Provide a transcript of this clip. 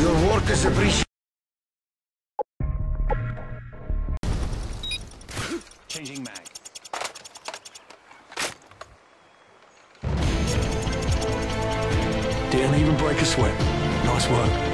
Your work is appreciated. Changing mag. Didn't even break a sweat. Nice work.